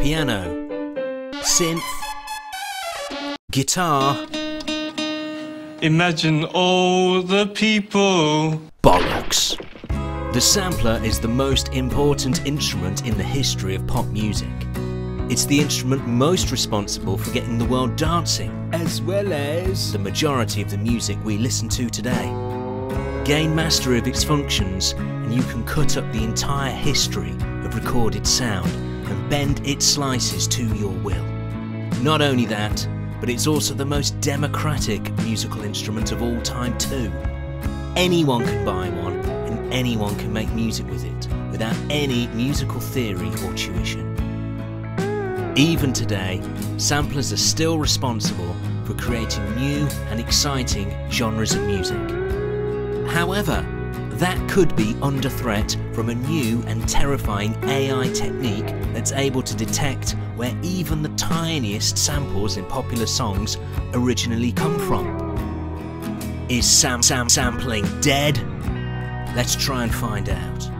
piano, synth, guitar. Imagine all the people. Bollocks. The sampler is the most important instrument in the history of pop music. It's the instrument most responsible for getting the world dancing, as well as the majority of the music we listen to today. Gain mastery of its functions, and you can cut up the entire history of recorded sound and bend its slices to your will. Not only that, but it's also the most democratic musical instrument of all time, too. Anyone can buy one, and anyone can make music with it without any musical theory or tuition. Even today, samplers are still responsible for creating new and exciting genres of music. However, that could be under threat from a new and terrifying AI technique that's able to detect where even the tiniest samples in popular songs originally come from. Is Sam Sam sampling dead? Let's try and find out.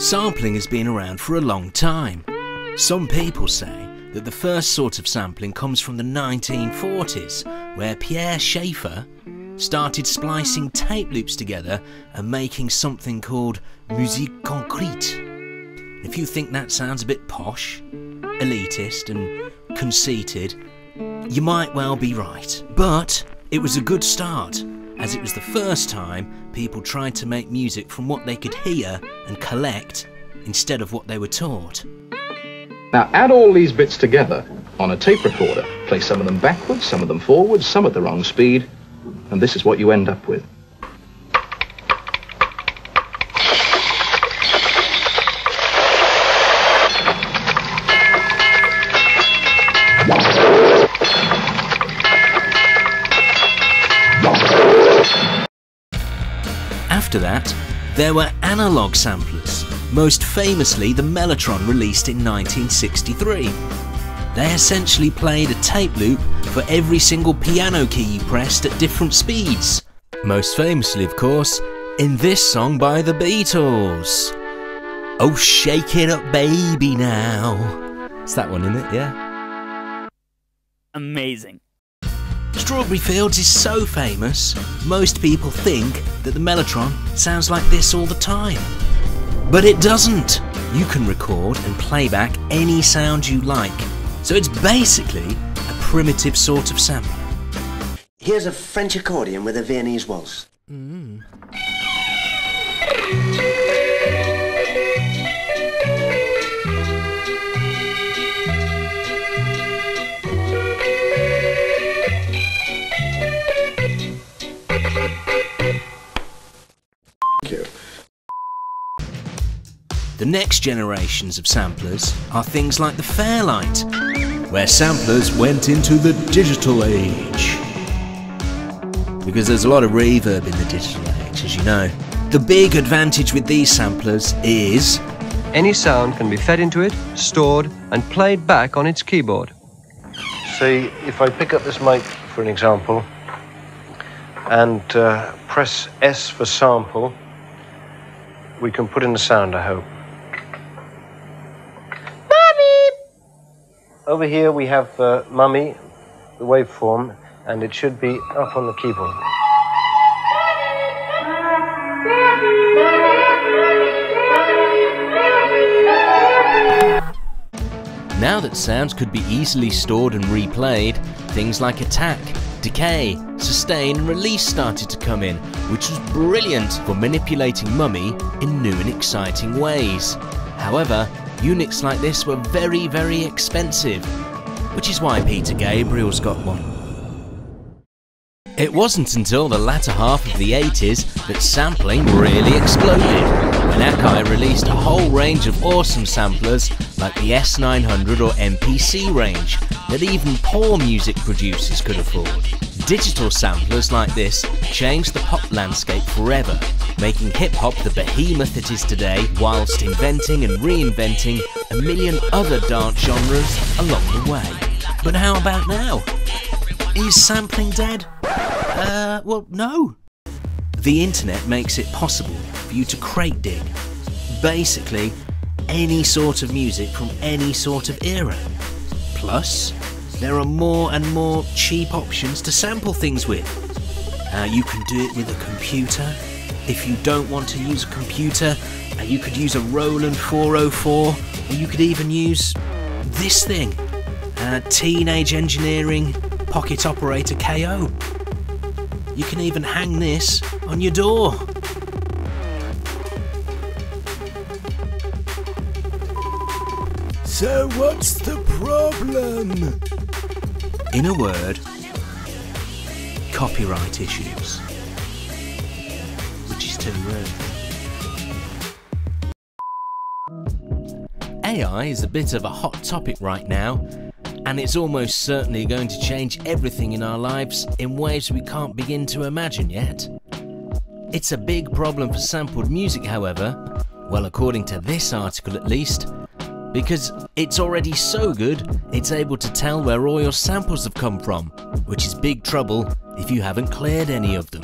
Sampling has been around for a long time. Some people say that the first sort of sampling comes from the 1940s, where Pierre Schaeffer started splicing tape loops together and making something called musique concrète. If you think that sounds a bit posh, elitist, and conceited, you might well be right. But it was a good start, as it was the first time people tried to make music from what they could hear and collect instead of what they were taught. Now add all these bits together on a tape recorder. Play some of them backwards, some of them forwards, some at the wrong speed, and this is what you end up with. After that, there were analog samplers, most famously the Mellotron released in 1963. They essentially played a tape loop for every single piano key you pressed at different speeds. Most famously, of course, in this song by the Beatles. Oh, shake it up, baby, now. It's that one, isn't it? Yeah. Amazing. Strawberry Fields is so famous, most people think that the Mellotron sounds like this all the time. But it doesn't. You can record and playback any sound you like. So it's basically a primitive sort of sampler. Here's a French accordion with a Viennese waltz. Mm. The next generations of samplers are things like the Fairlight, where samplers went into the digital age. Because there's a lot of reverb in the digital age, as you know. The big advantage with these samplers is Any sound can be fed into it, stored, and played back on its keyboard. See, if I pick up this mic, for an example, and uh, press S for sample, we can put in the sound, I hope. Over here we have uh, Mummy, the waveform, and it should be up on the keyboard. Now that sounds could be easily stored and replayed, things like attack, decay, sustain, and release started to come in, which was brilliant for manipulating Mummy in new and exciting ways. However, units like this were very, very expensive, which is why Peter Gabriel's got one. It wasn't until the latter half of the 80s that sampling really exploded, when Akai released a whole range of awesome samplers like the S900 or MPC range that even poor music producers could afford. Digital samplers like this changed the pop landscape forever, making hip hop the behemoth it is today, whilst inventing and reinventing a million other dance genres along the way. But how about now? Is sampling dead? Uh, well, no. The internet makes it possible for you to crate dig. Basically, any sort of music from any sort of era. Plus, there are more and more cheap options to sample things with. Uh, you can do it with a computer. If you don't want to use a computer, uh, you could use a Roland 404, or you could even use this thing uh, Teenage Engineering Pocket Operator KO. You can even hang this on your door. So, what's the problem? In a word, copyright issues. Which is too rude. AI is a bit of a hot topic right now, and it's almost certainly going to change everything in our lives in ways we can't begin to imagine yet. It's a big problem for sampled music, however, well, according to this article at least, because it's already so good, it's able to tell where all your samples have come from, which is big trouble if you haven't cleared any of them.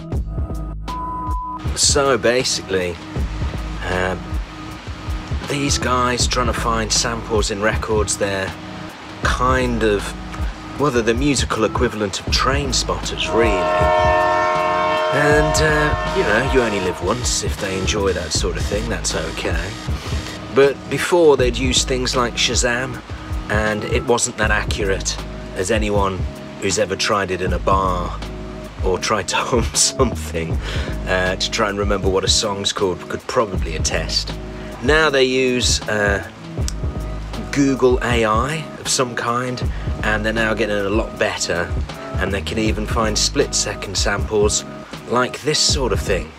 So basically, um, these guys trying to find samples in records, they're kind of, well, they're the musical equivalent of train spotters, really. And, uh, you know, you only live once. If they enjoy that sort of thing, that's okay. But before they'd use things like Shazam, and it wasn't that accurate, as anyone who's ever tried it in a bar or tried to hum something uh, to try and remember what a song's called could probably attest. Now they use uh, Google AI of some kind, and they're now getting a lot better, and they can even find split second samples like this sort of thing.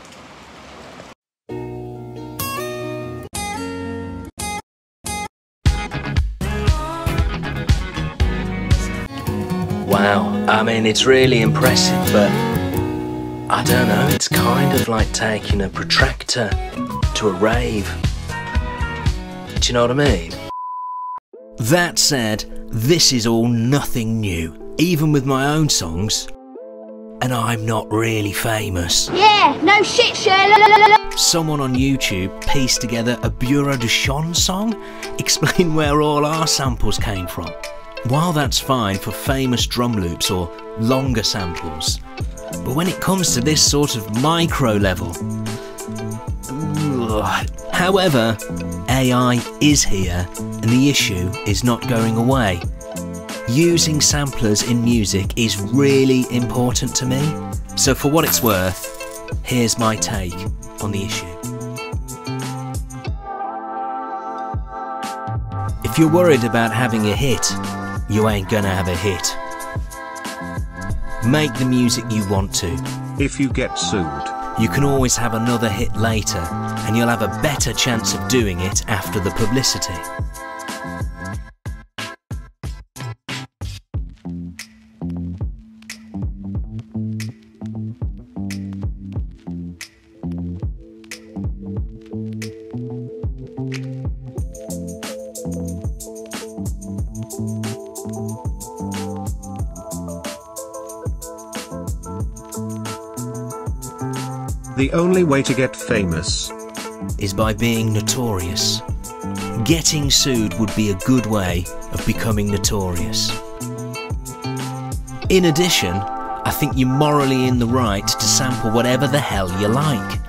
Mean, it's really impressive, but I don't know, it's kind of like taking a protractor to a rave. Do you know what I mean? That said, this is all nothing new, even with my own songs. And I'm not really famous. Yeah, no shit, Sherlock. Someone on YouTube pieced together a Bureau de Change song, explain where all our samples came from. While that's fine for famous drum loops or longer samples, but when it comes to this sort of micro level, however, AI is here and the issue is not going away. Using samplers in music is really important to me, so for what it's worth, here's my take on the issue. If you're worried about having a hit, you ain't gonna have a hit. Make the music you want to. If you get sued, You can always have another hit later, and you'll have a better chance of doing it after the publicity. The only way to get famous is by being notorious. Getting sued would be a good way of becoming notorious. In addition, I think you're morally in the right to sample whatever the hell you like.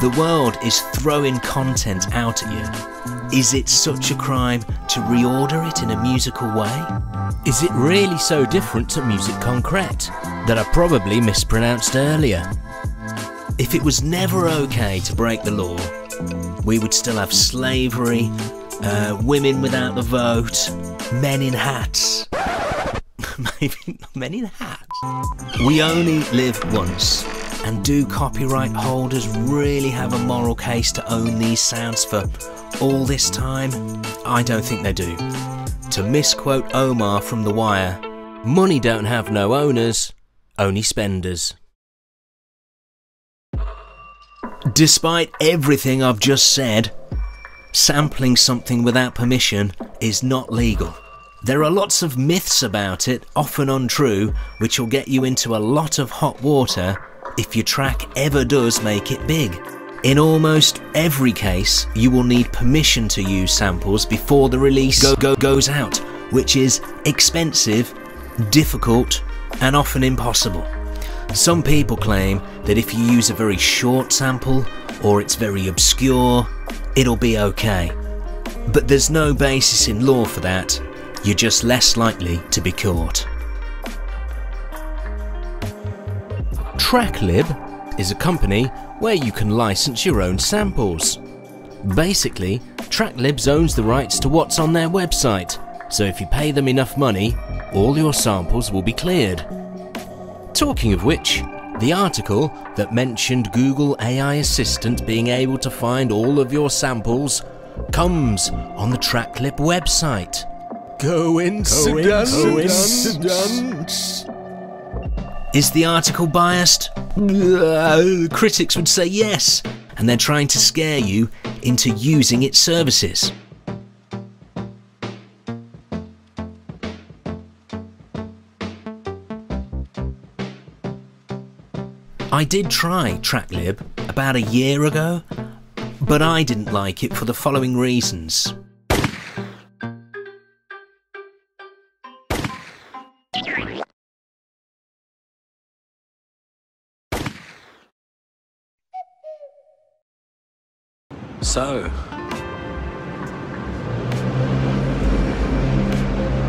The world is throwing content out at you. Is it such a crime to reorder it in a musical way? Is it really so different to music concrete that I probably mispronounced earlier? If it was never okay to break the law, we would still have slavery, uh, women without the vote, men in hats. Maybe men in hats. We only live once, and do copyright holders really have a moral case to own these sounds for all this time? I don't think they do. To misquote Omar from The Wire, money don't have no owners, only spenders. Despite everything I've just said, sampling something without permission is not legal. There are lots of myths about it, often untrue, which will get you into a lot of hot water if your track ever does make it big. In almost every case, you will need permission to use samples before the release go, go, goes out, which is expensive, difficult, and often impossible. Some people claim that if you use a very short sample or it's very obscure, it'll be okay. But there's no basis in law for that, you're just less likely to be caught. Tracklib is a company where you can license your own samples. Basically, Tracklib owns the rights to what's on their website, so if you pay them enough money, all your samples will be cleared. Talking of which, the article that mentioned Google AI Assistant being able to find all of your samples comes on the Tracklib website. Coincidence? Coincidence? Is the article biased? Uh, critics would say yes, and they're trying to scare you into using its services. I did try Tracklib about a year ago, but I didn't like it for the following reasons. So,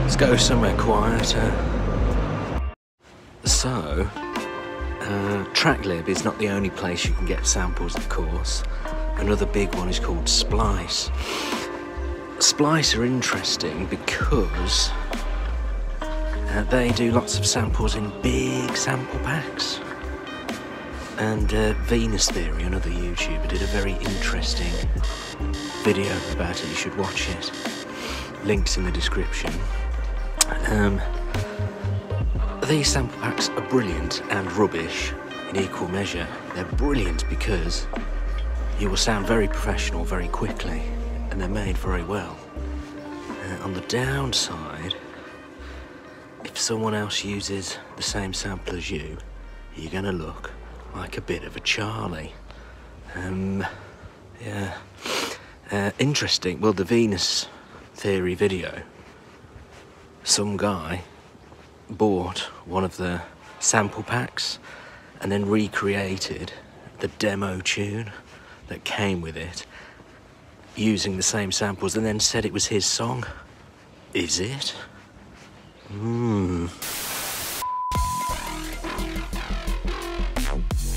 let's go somewhere quieter. So, uh, Tracklib is not the only place you can get samples, of course. Another big one is called Splice. Splice are interesting because uh, they do lots of samples in big sample packs. And uh, Venus Theory, another YouTuber, did a very interesting video about it. You should watch it. Links in the description. Um, these sample packs are brilliant and rubbish in equal measure. They're brilliant because you will sound very professional very quickly, and they're made very well. Uh, on the downside, if someone else uses the same sample as you, you're gonna look like a bit of a Charlie. Um, yeah. Uh, interesting. Well, the Venus Theory video, some guy bought one of the sample packs and then recreated the demo tune that came with it using the same samples and then said it was his song. Is it? Hmm.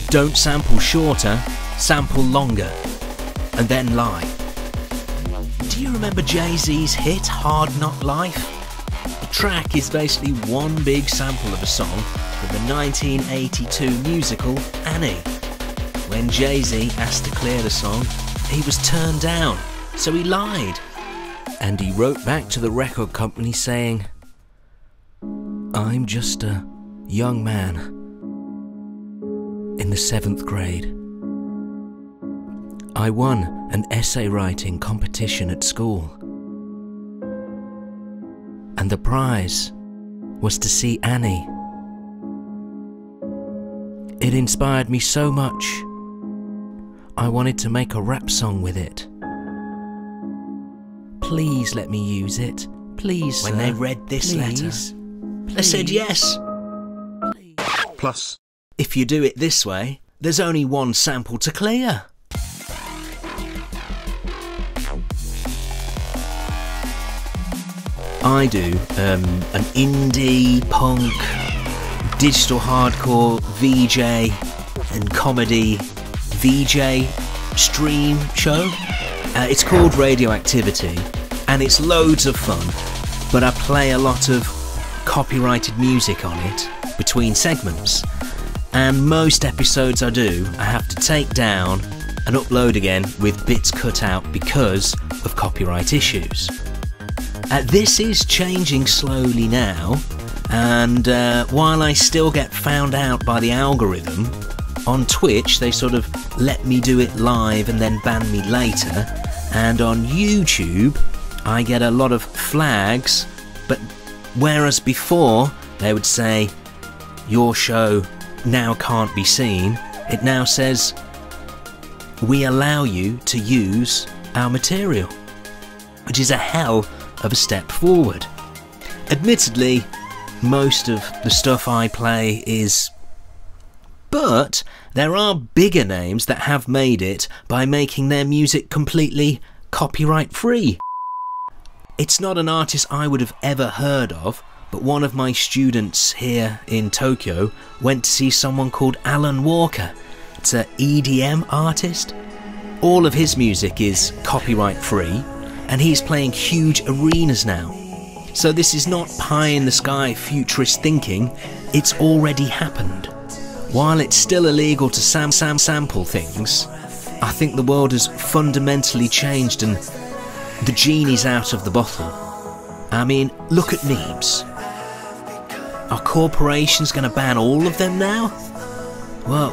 Don't sample shorter, sample longer, and then lie. Do you remember Jay Z's hit Hard Knock Life? The track is basically one big sample of a song from the 1982 musical Annie. When Jay Z asked to clear the song, he was turned down, so he lied. And he wrote back to the record company saying, I'm just a young man in the seventh grade. I won an essay writing competition at school. And the prize was to see Annie. It inspired me so much. I wanted to make a rap song with it. Please let me use it. Please, When sir. they read this Please. letter, they said yes. Plus, If you do it this way, there's only one sample to clear. I do um, an indie, punk, digital hardcore, VJ, and comedy VJ stream show. Uh, it's called Radioactivity, and it's loads of fun, but I play a lot of copyrighted music on it between segments. And most episodes I do, I have to take down and upload again with bits cut out because of copyright issues. Uh, this is changing slowly now, and uh, while I still get found out by the algorithm, on Twitch they sort of let me do it live and then ban me later, and on YouTube I get a lot of flags, but whereas before they would say, Your show now can't be seen, it now says, We allow you to use our material, which is a hell of a step forward. Admittedly, most of the stuff I play is. But there are bigger names that have made it by making their music completely copyright free. It's not an artist I would have ever heard of, but one of my students here in Tokyo went to see someone called Alan Walker. It's an EDM artist. All of his music is copyright free, and he's playing huge arenas now. So this is not pie in the sky futurist thinking, it's already happened. While it's still illegal to sam sam sample things, I think the world has fundamentally changed and the genie's out of the bottle. I mean, look at Neebs. Are corporations going to ban all of them now? Well,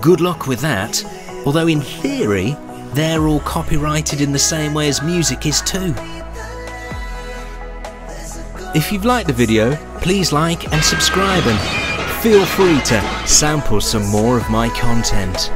good luck with that. Although in theory, they're all copyrighted in the same way as music is too. If you've liked the video, please like and subscribe and feel free to sample some more of my content.